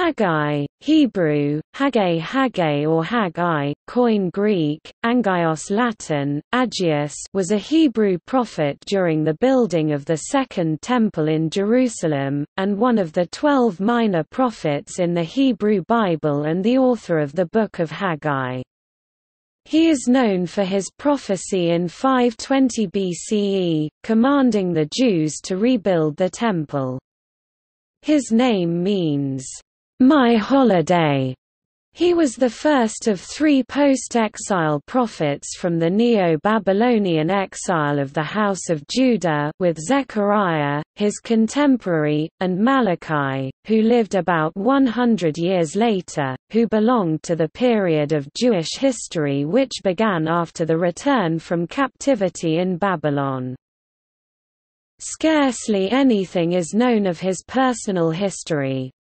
Haggai, Hebrew, Haggai Haggai or Haggai, Koine Greek, Angios Latin, Agios was a Hebrew prophet during the building of the Second Temple in Jerusalem, and one of the twelve minor prophets in the Hebrew Bible and the author of the Book of Haggai. He is known for his prophecy in 520 BCE, commanding the Jews to rebuild the Temple. His name means, my holiday. He was the first of three post-exile prophets from the Neo-Babylonian exile of the House of Judah with Zechariah, his contemporary, and Malachi, who lived about 100 years later, who belonged to the period of Jewish history which began after the return from captivity in Babylon. Scarcely anything is known of his personal history.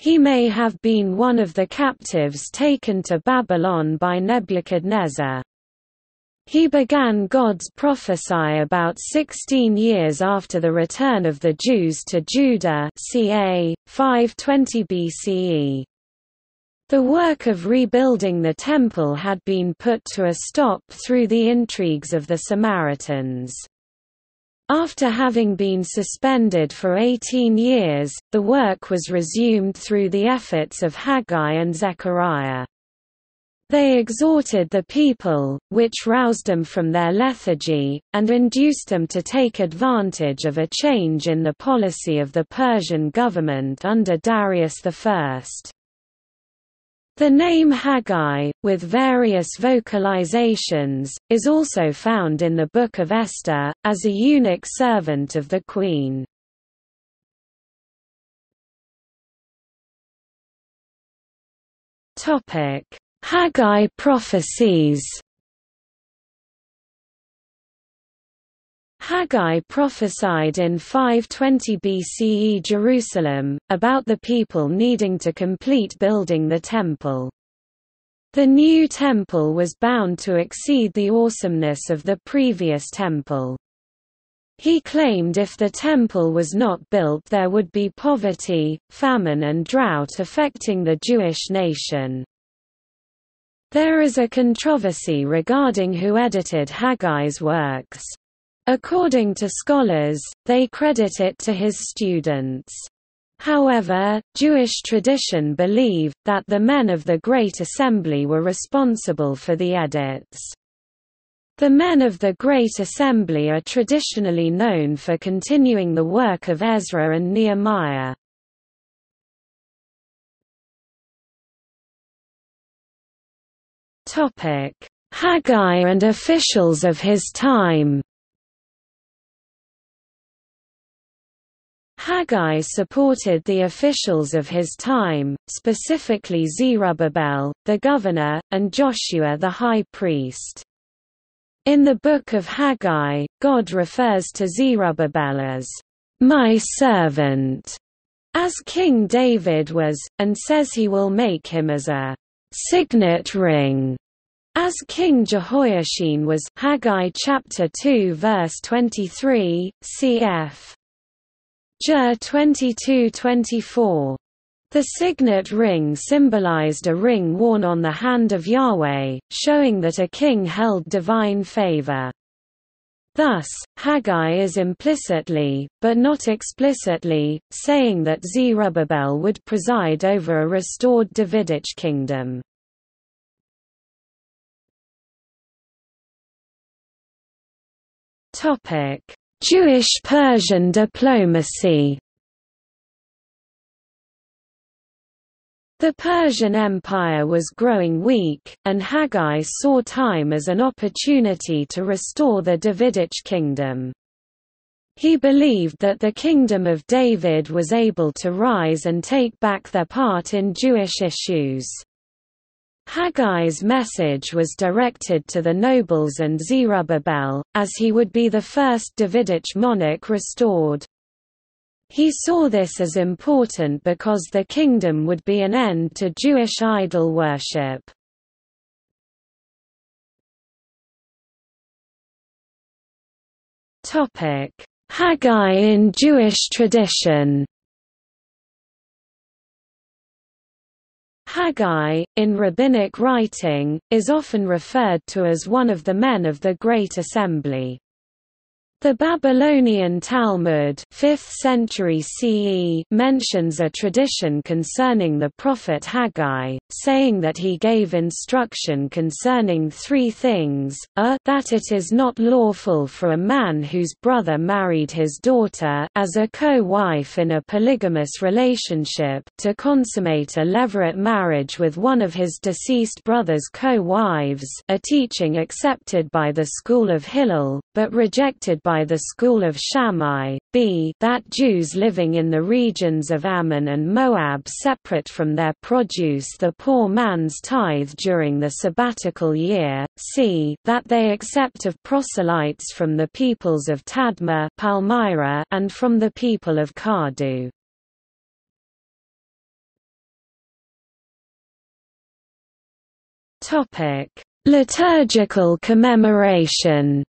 He may have been one of the captives taken to Babylon by Nebuchadnezzar. He began God's prophesy about 16 years after the return of the Jews to Judah ca. 520 BCE. The work of rebuilding the temple had been put to a stop through the intrigues of the Samaritans. After having been suspended for 18 years, the work was resumed through the efforts of Haggai and Zechariah. They exhorted the people, which roused them from their lethargy, and induced them to take advantage of a change in the policy of the Persian government under Darius I. The name Haggai, with various vocalizations, is also found in the Book of Esther, as a eunuch servant of the queen. Haggai prophecies Haggai prophesied in 520 BCE Jerusalem, about the people needing to complete building the temple. The new temple was bound to exceed the awesomeness of the previous temple. He claimed if the temple was not built there would be poverty, famine and drought affecting the Jewish nation. There is a controversy regarding who edited Haggai's works. According to scholars, they credit it to his students. However, Jewish tradition believe, that the men of the Great Assembly were responsible for the edits. The men of the Great Assembly are traditionally known for continuing the work of Ezra and Nehemiah. Haggai and officials of his time Haggai supported the officials of his time, specifically Zerubbabel, the governor, and Joshua the high priest. In the Book of Haggai, God refers to Zerubbabel as, "...my servant", as King David was, and says he will make him as a signet ring, as King Jehoiachin was Haggai chapter 2 verse 23, cf. Jer 22-24. The signet ring symbolized a ring worn on the hand of Yahweh, showing that a king held divine favor. Thus, Haggai is implicitly, but not explicitly, saying that Zerubbabel would preside over a restored Davidic kingdom. Jewish-Persian diplomacy The Persian Empire was growing weak, and Haggai saw time as an opportunity to restore the Davidic kingdom. He believed that the kingdom of David was able to rise and take back their part in Jewish issues. Haggai's message was directed to the nobles and Zerubbabel, as he would be the first Davidic monarch restored. He saw this as important because the kingdom would be an end to Jewish idol worship. Haggai in Jewish tradition Haggai, in rabbinic writing, is often referred to as one of the men of the Great Assembly. The Babylonian Talmud 5th century CE mentions a tradition concerning the prophet Haggai, saying that he gave instruction concerning three things, a that it is not lawful for a man whose brother married his daughter as a co-wife in a polygamous relationship to consummate a levirate marriage with one of his deceased brother's co-wives a teaching accepted by the school of Hillel, but rejected by by the school of Shammai, b that Jews living in the regions of Ammon and Moab separate from their produce the poor man's tithe during the sabbatical year, c that they accept of proselytes from the peoples of Tadmor Palmyra and from the people of Kadu. Liturgical commemoration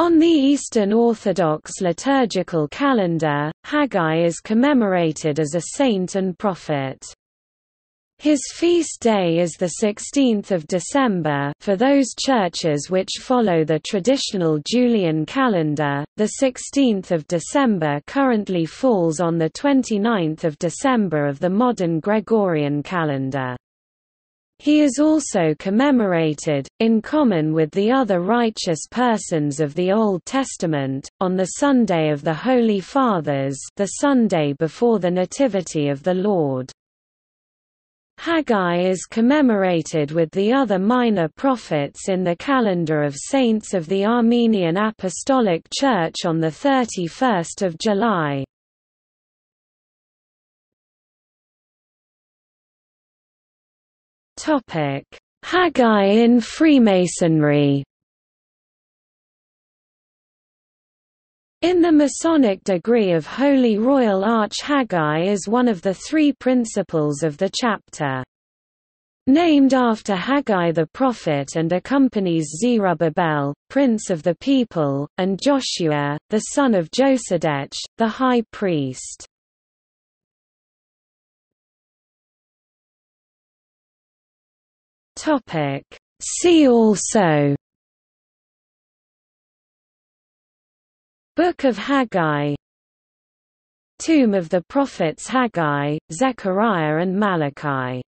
On the Eastern Orthodox liturgical calendar, Haggai is commemorated as a saint and prophet. His feast day is 16 December for those churches which follow the traditional Julian calendar. The 16th of December currently falls on the 29th of December of the modern Gregorian calendar. He is also commemorated, in common with the other righteous persons of the Old Testament, on the Sunday of the Holy Fathers the Sunday before the Nativity of the Lord. Haggai is commemorated with the other minor prophets in the calendar of saints of the Armenian Apostolic Church on 31 July. Topic: Haggai in Freemasonry. In the Masonic degree of Holy Royal Arch Haggai is one of the three principals of the chapter. Named after Haggai the prophet and accompanies Zerubbabel, prince of the people, and Joshua, the son of Josedech, the high priest. Topic. See also. Book of Haggai. Tomb of the Prophets Haggai, Zechariah and Malachi